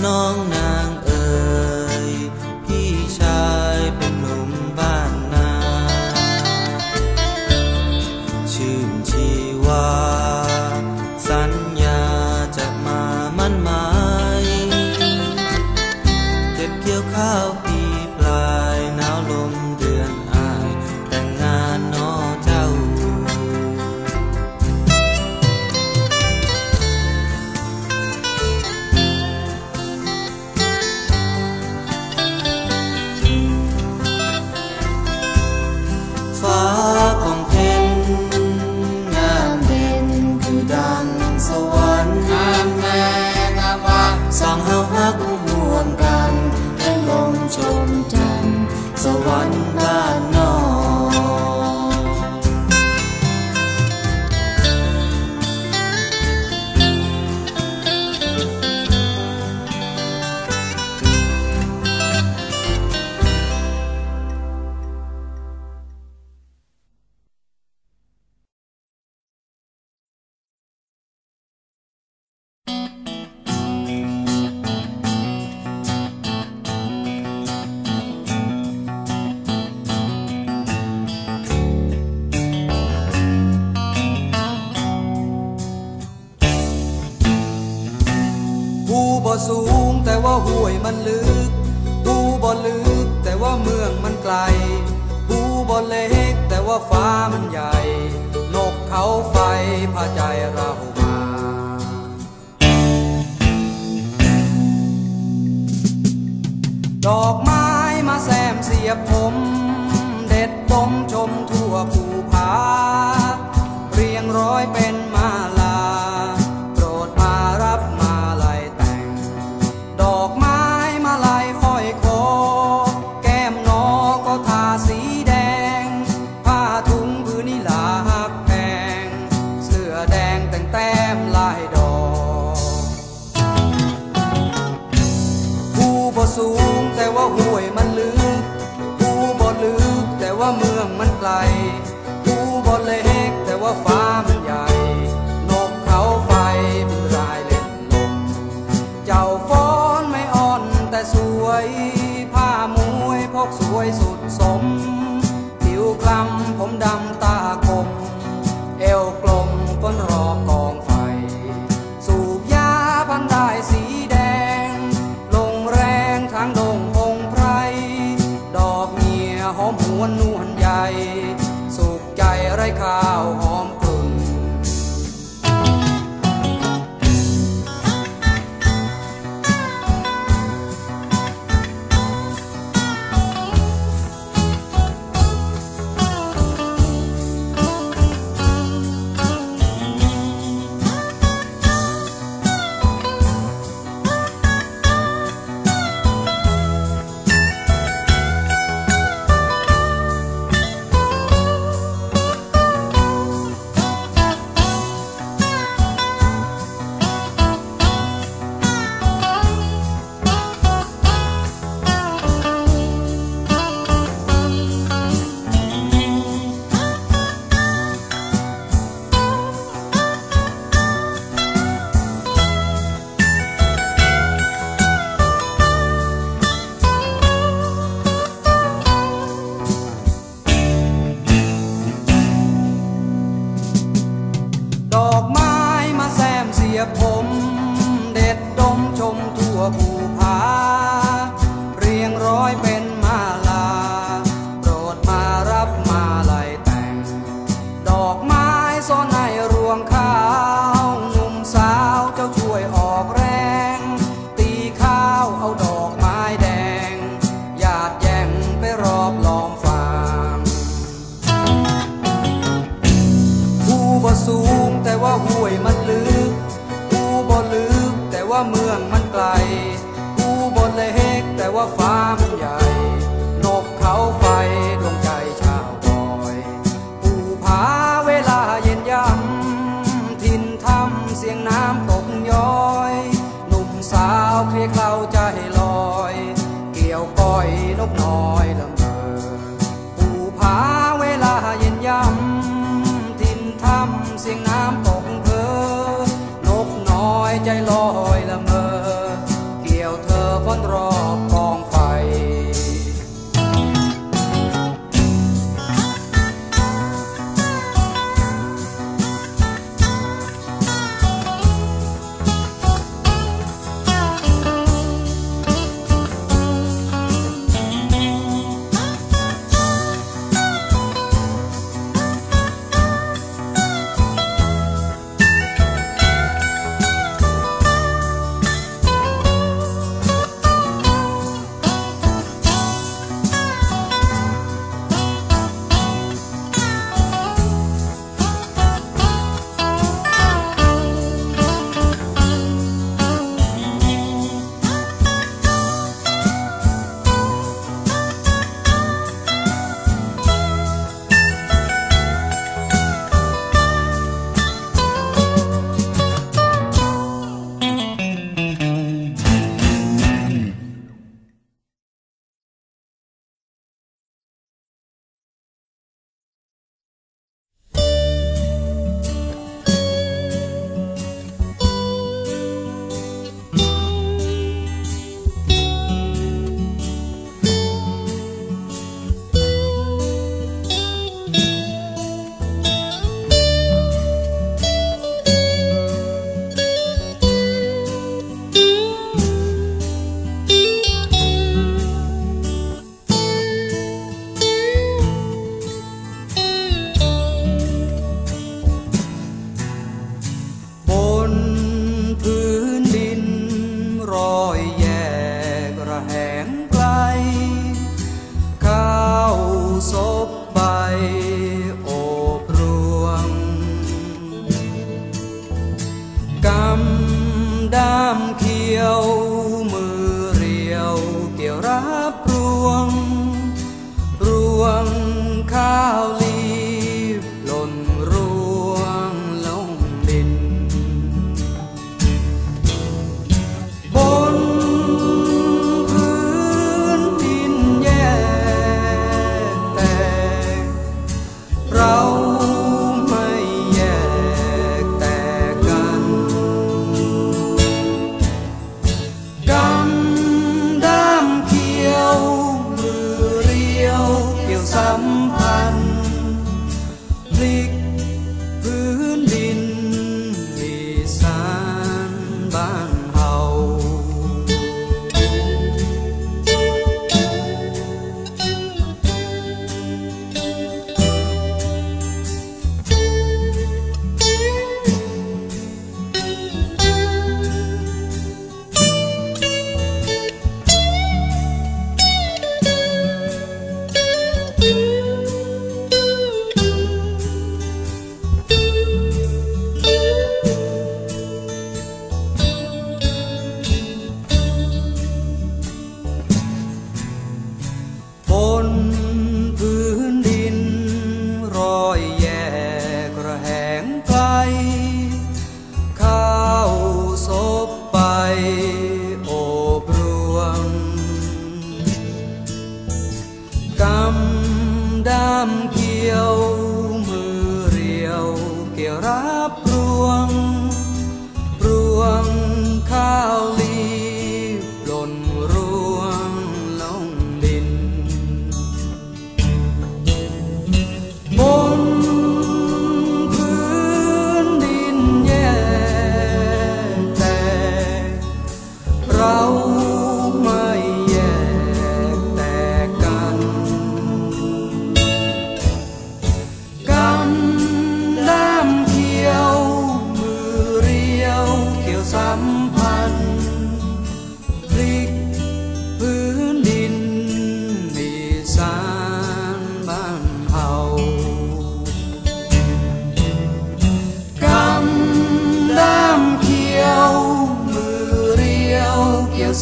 Long. ว่าฟ้ามันใหญ่ life. สา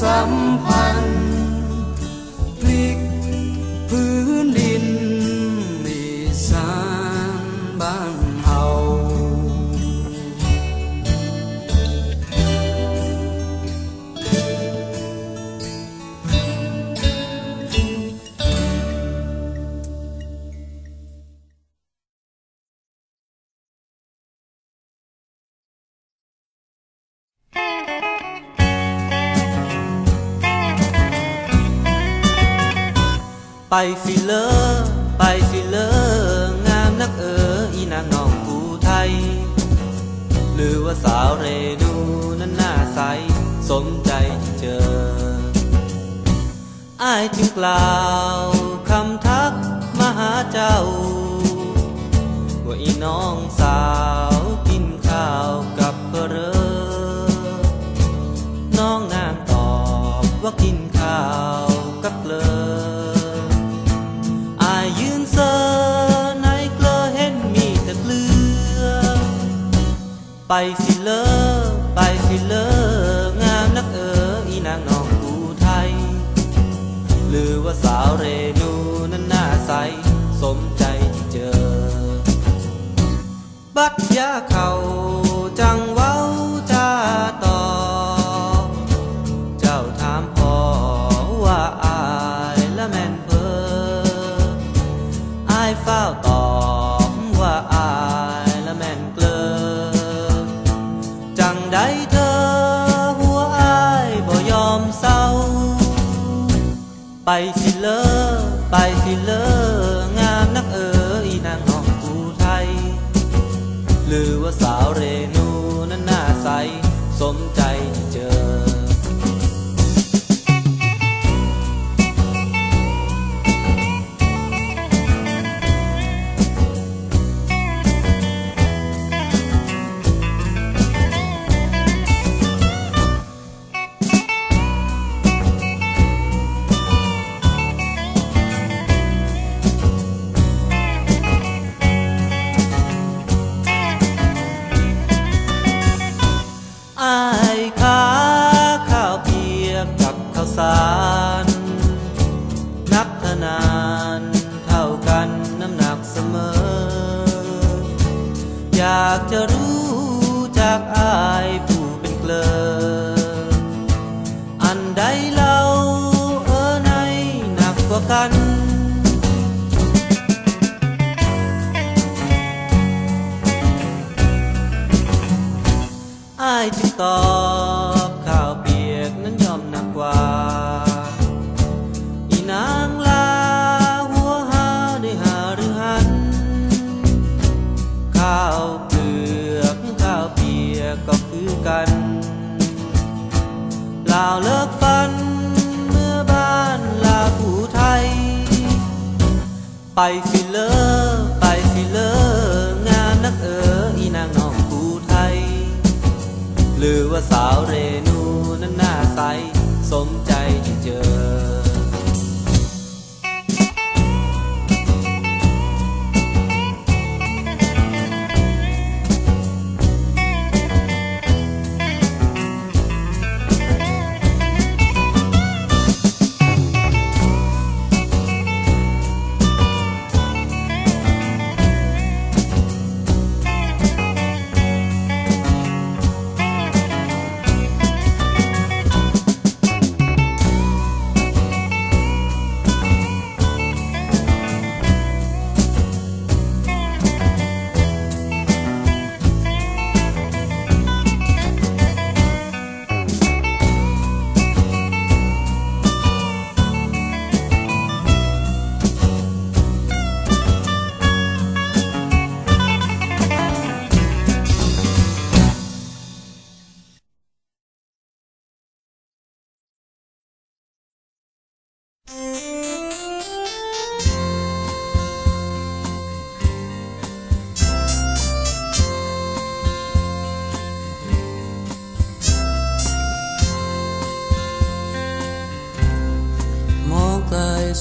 สัมพันธ์ ไปฟิเลอไปฟิเลองามนักเอออีนางน้องกูไทย หรือว่าสาวเรนูนั้นหน้าใส สมใจที่เจออายจึงกล่าวคำทักมาหาเจ้า ว่าอีน้องสาว ไปสิเลอไปสิเลองามนักเอออีนางน้องกูไทย หรือว่าสาวเรนูนั้นหน้าใส สมใจที่เจอ บัดยาเขา ไปฟิเลอร์ไปฟิเลอร์งานนักเอออีนางน้องกูไทย หรือว่าสาวเรนูนั้นหน้าใส สมใจที่เจอ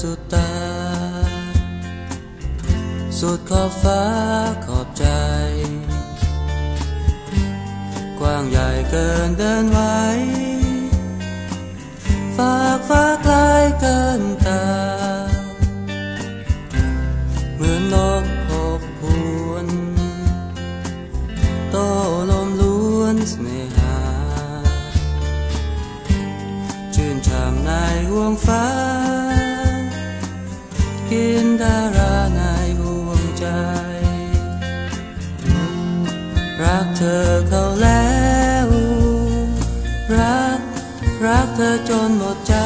สุดตา สุดขอบฟ้าขอบใจ กว้างใหญ่เกินเดินไหวฝากฟ้าไกลเกิน เธอจนหมดใจ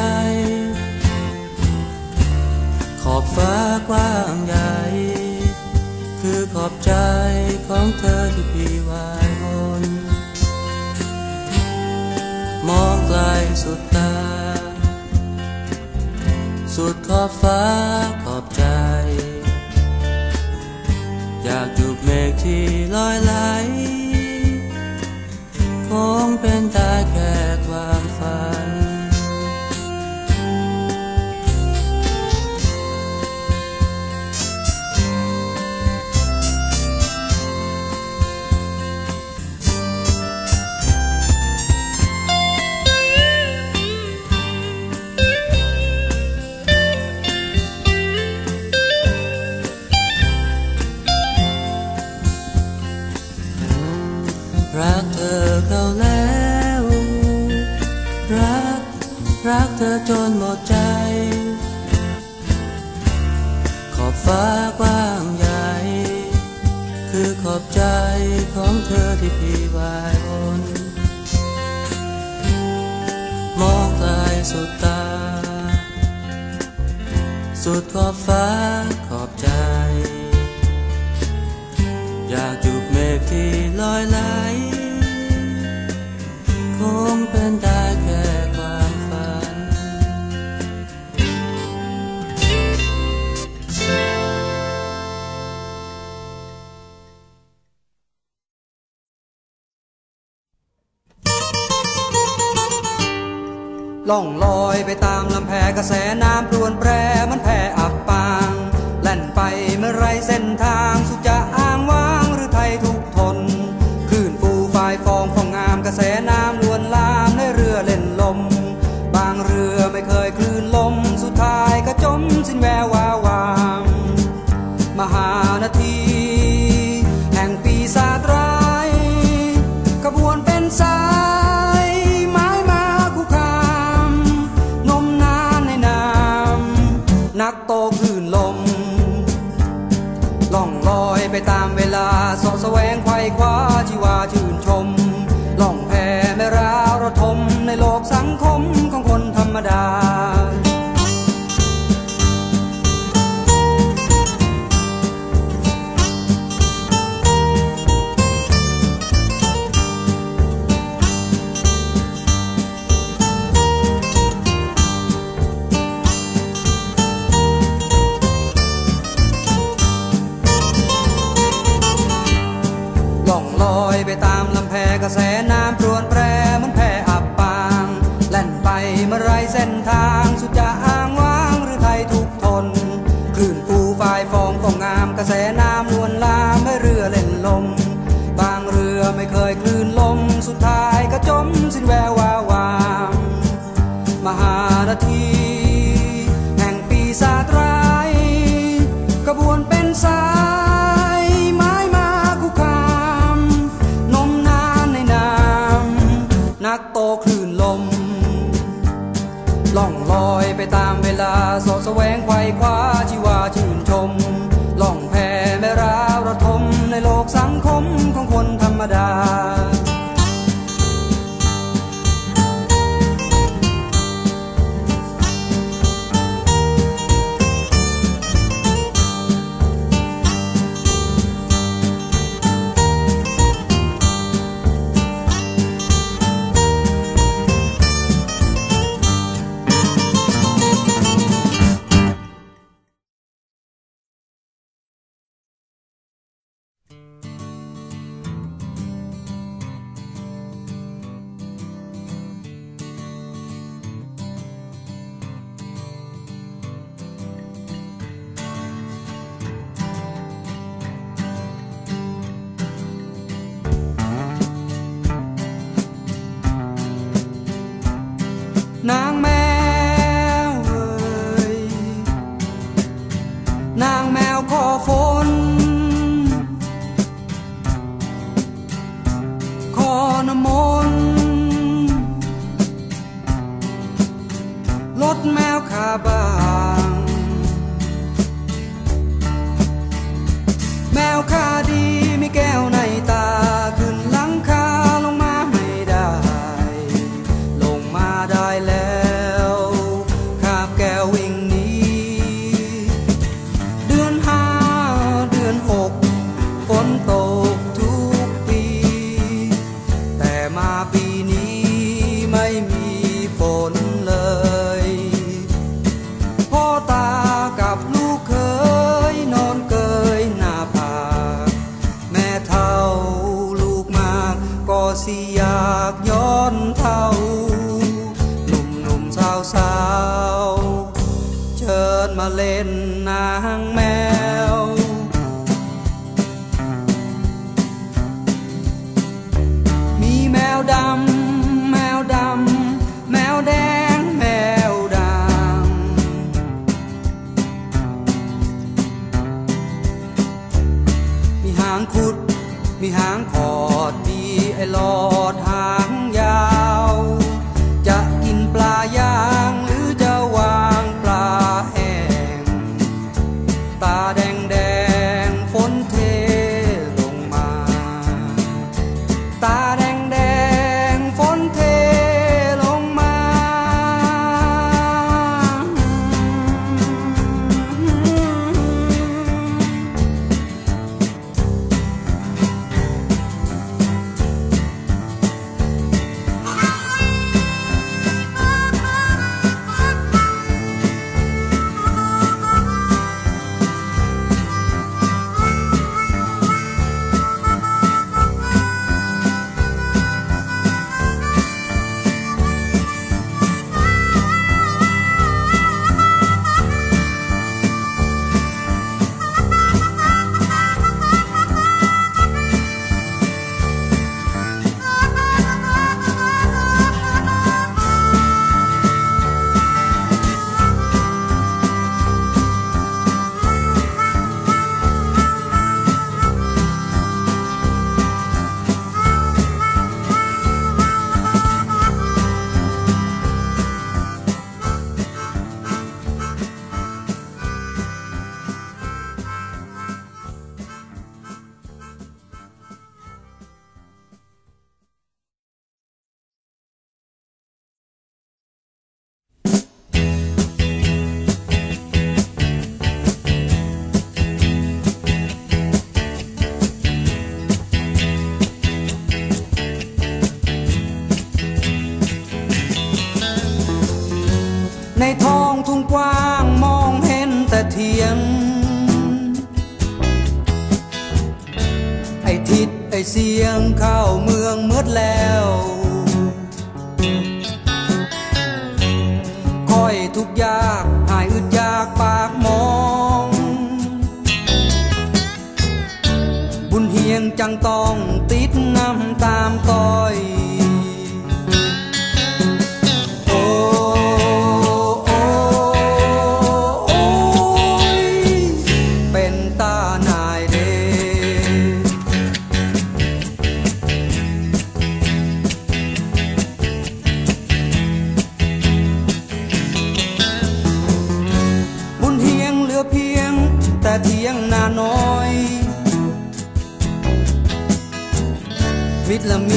ขอบฟ้ากว้างใหญ่ คือขอบใจของเธอที่พี่วายวนมองไกลสุดตา สุดขอบฟ้าขอบใจ อยากจูบเมฆที่ลอยไหลคงเป็นตา ล่องลอยไปตามลำแพกระแสน้ำพรวนแปรมันแพ่อับปางแล่นไปเมื่อไรเส้นทางสุจะอ้างว่างหรือไทยทุกทนคลื่นฟูฝ่ายฟองฟองงามกระแสน้ำลวนลามในเรือเล่นลม บางเรือไม่เคยคลื่นลม สุดท้ายก็จมสิ้นแวววาวามมหา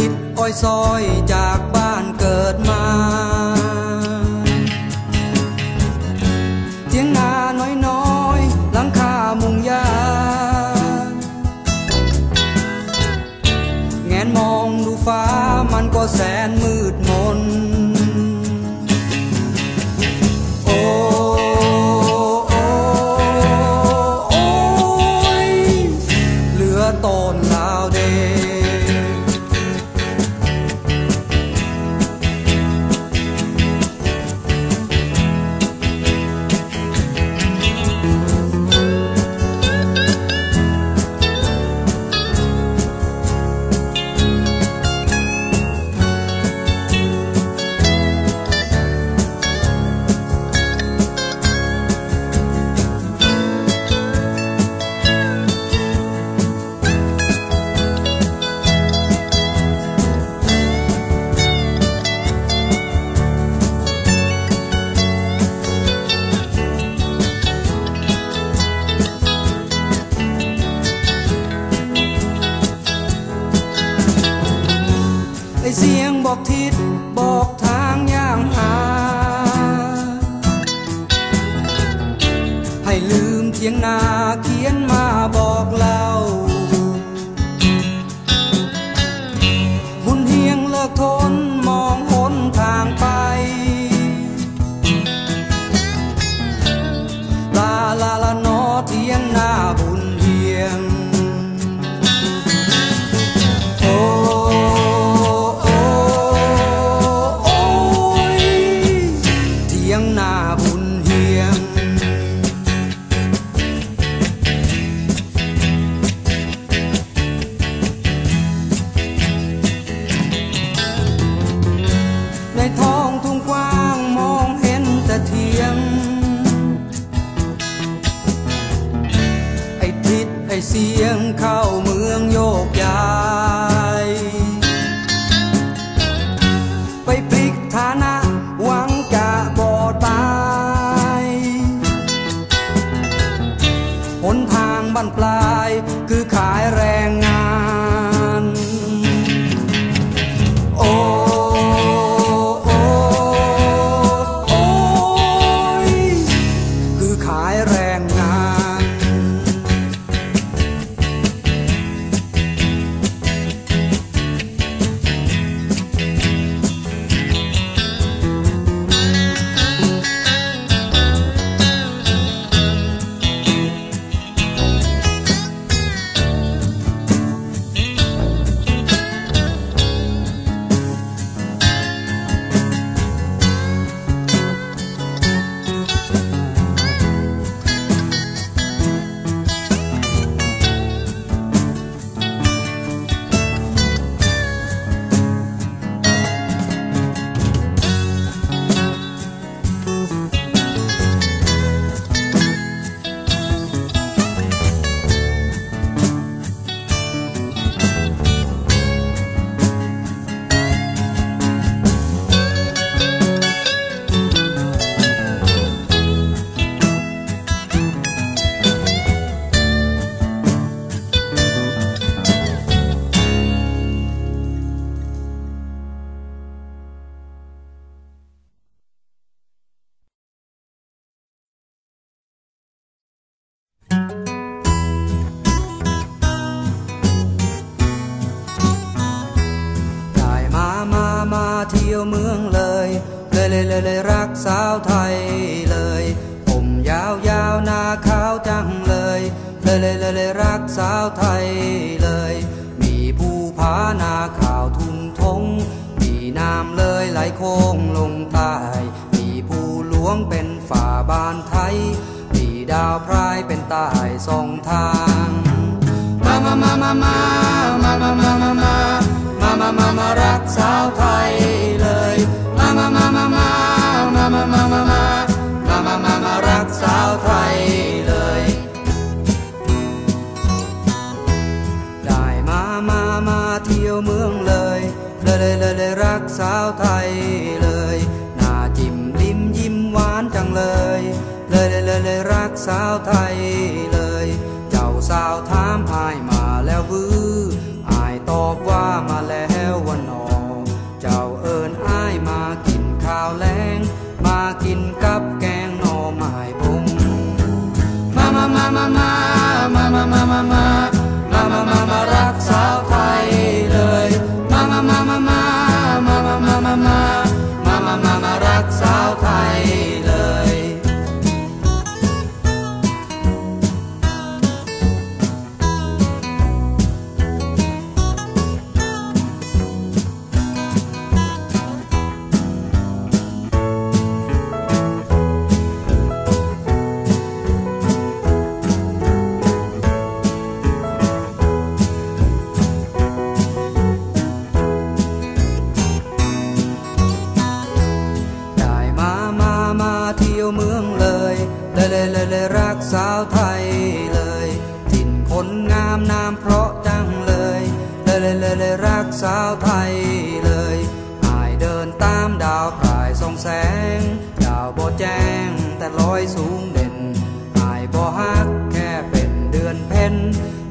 ิตอ้อยซอยจากบ้านเกิดมา เสียงบอกทิศบอกทางย่างหา ให้ลืมเทียงนาเขียนมาบอกเรา บั้นปลาย คือขายแรง สองทาง มามามามามามามามามามามามามามารักสาวไทยเลย มามามามามามามามามามามามามามารักสาวไทยเลย ได้มามามาเที่ยวเมืองเลย เลยเลยเลยเลยรักสาวไทยเลยหน้าจิ้มลิ้มยิ้มหวานจังเลยเลยเลยเลยเลยรักสาวไทย would. ามนามเพราะจังเลย เลยเลยเลยเลยรักสาวไทยเลยอายเดินตามดาวพรายส่องแสง ดาวบ่แจ้งแต่ลอยสูงเด่นอายบ่ฮักแค่เป็นเดือนเพ็ญ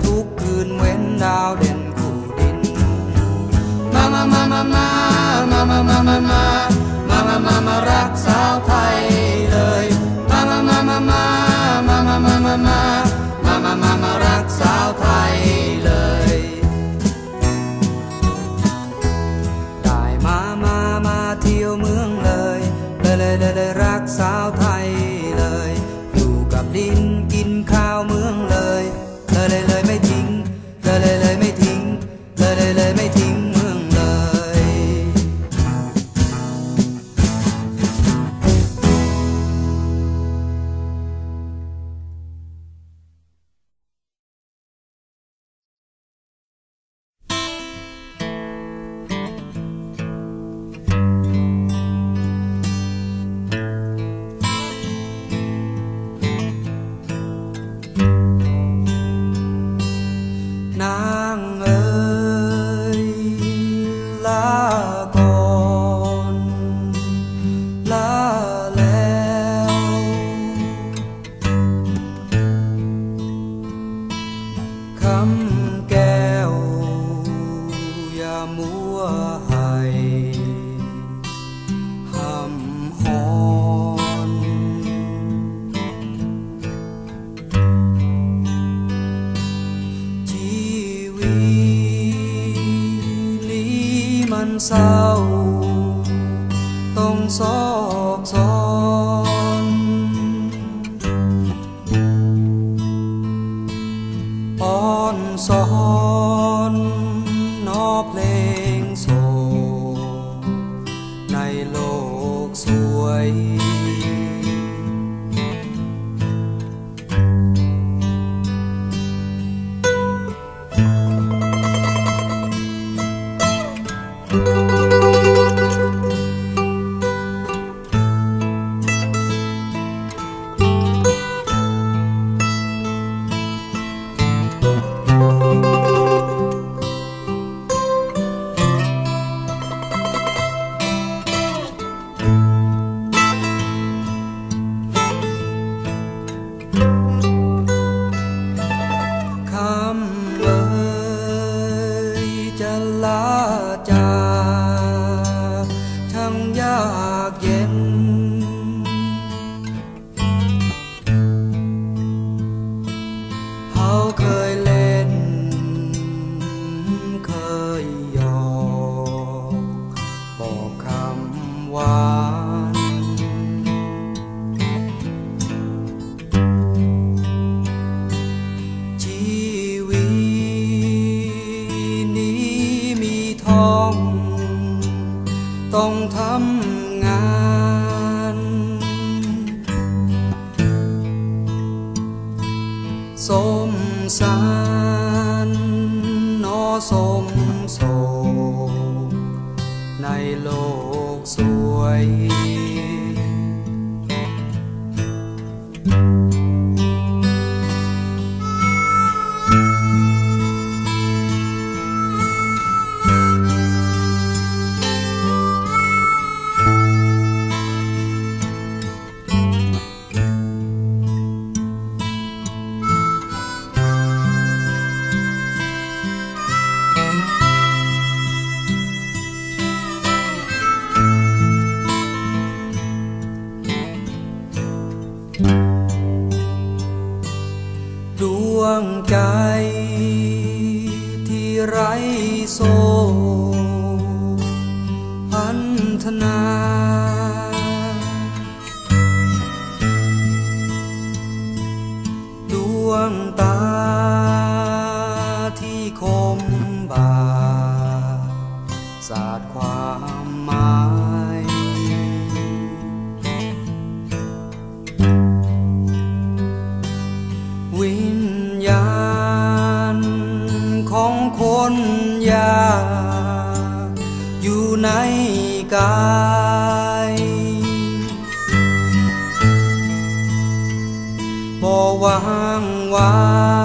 ทุกคืนเว้นดาวเด่นคู่ดิน มามามามามามามามามามามามามามารัก โลกสวย คนยากอยู่ในกายบ่วางวา